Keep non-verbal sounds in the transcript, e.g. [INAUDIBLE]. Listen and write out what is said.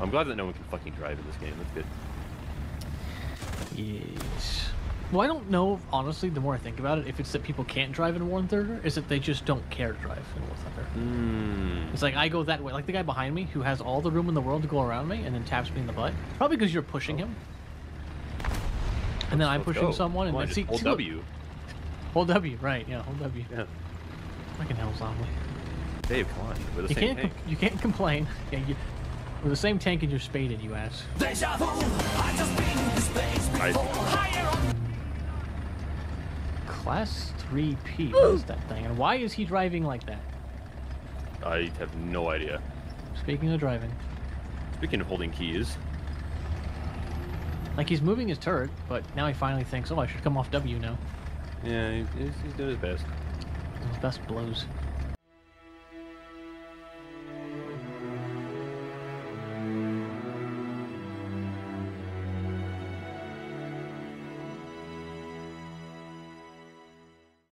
I'm glad that no one can fucking drive in this game. That's good. Yes. Well, I don't know, honestly, the more I think about it, if it's that people can't drive in War Thunder, is that they just don't care to drive in War Thunder. Hmm. It's like I go that way, like the guy behind me who has all the room in the world to go around me and then taps me in the butt. Probably because you're pushing him. And then I'm Let's pushing go. someone, and on, then see, hold see, W. Hold W, right? Yeah, hold W. Yeah. Fucking hell, zombie. Dave, come on. We're the You same can't, you can't complain. [LAUGHS] Yeah, you, with the same tank and you're spaded, you ass. Deja vu, I just been in this place I- before. Higher on Class 3P. What is that thing? And why is he driving like that? I have no idea. Speaking of driving, Speaking of holding keys, like he's moving his turret, but now he finally thinks, oh, I should come off W now. yeah, he's, he's doing his best. His best blows.